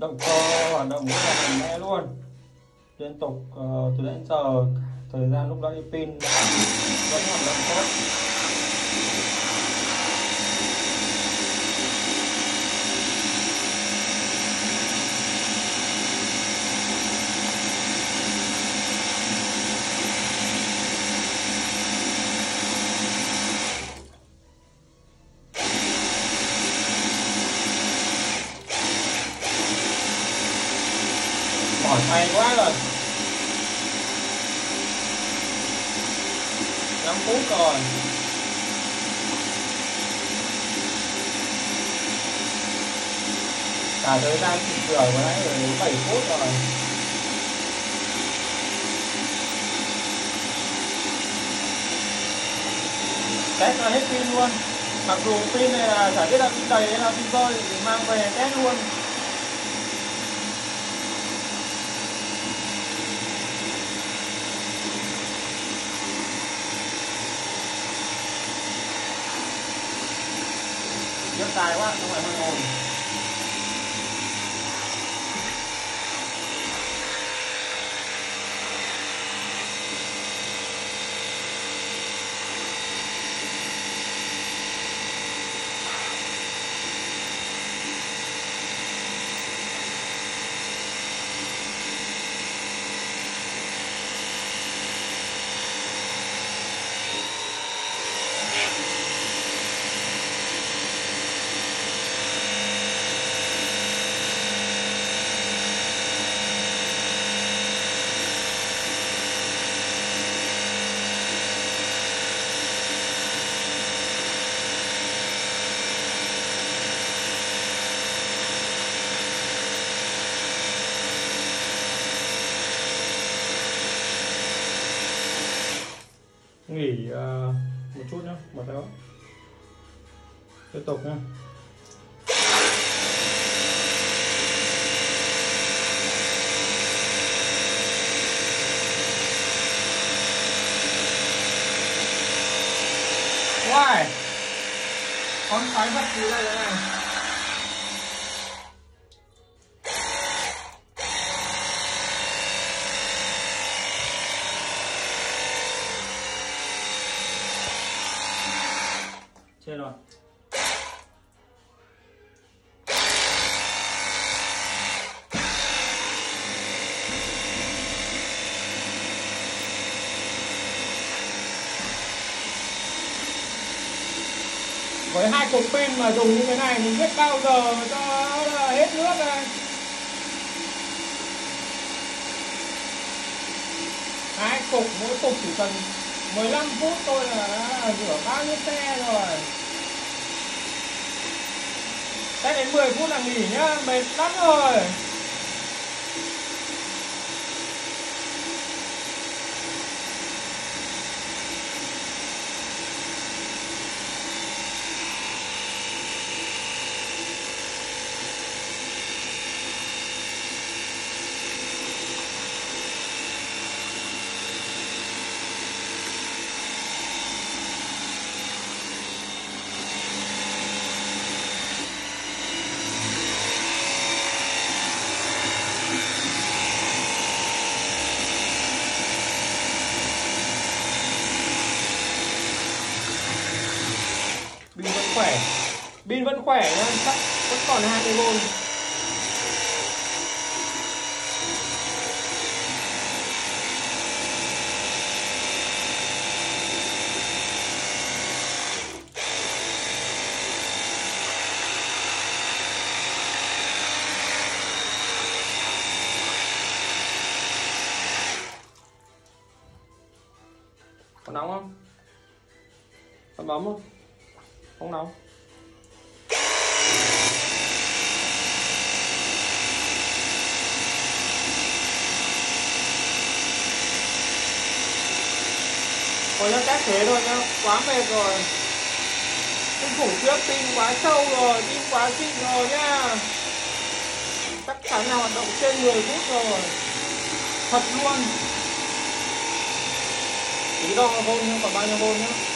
động cơ hoạt động rất là mạnh mẽ luôn. Liên tục uh, từ đến giờ thời gian lúc đó đi pin vẫn hoạt động tốt. Hay quá rồi. 5 phút rồi cả thời gian chỉnh sửa của nãy rồi 7 phút rồi. Test là hết pin luôn. Mặc dù pin này là chả biết là pin đầy hay là pin rơi thì mang về test luôn. ตาายว่าทำไมมันงง nghỉ uh, một chút nhé bật đó tiếp tục nhé Why? Con cái vật gì đây này? Chết rồi. với hai cục pin mà dùng như thế này mình biết bao giờ cho hết nước này hai cục, mỗi cục chỉ cần 15 phút tôi là rửa bao nhiêu xe rồi? Test đến 10 phút là nghỉ nhá, mệt lắm rồi pin vẫn khỏe pin vẫn khỏe nhá, chắc vẫn còn 20V Có nóng không? còn bấm không? Không nóng Thôi nhá, cách thế thôi nhá, quá mệt rồi. Kinh khủng khiếp, pin quá sâu rồi, pin quá xịn rồi nhá. Chắc chắn là hoạt động trên 10 phút rồi. Thật luôn. Tí đo volt nhưng còn bao nhiêu volt nhá?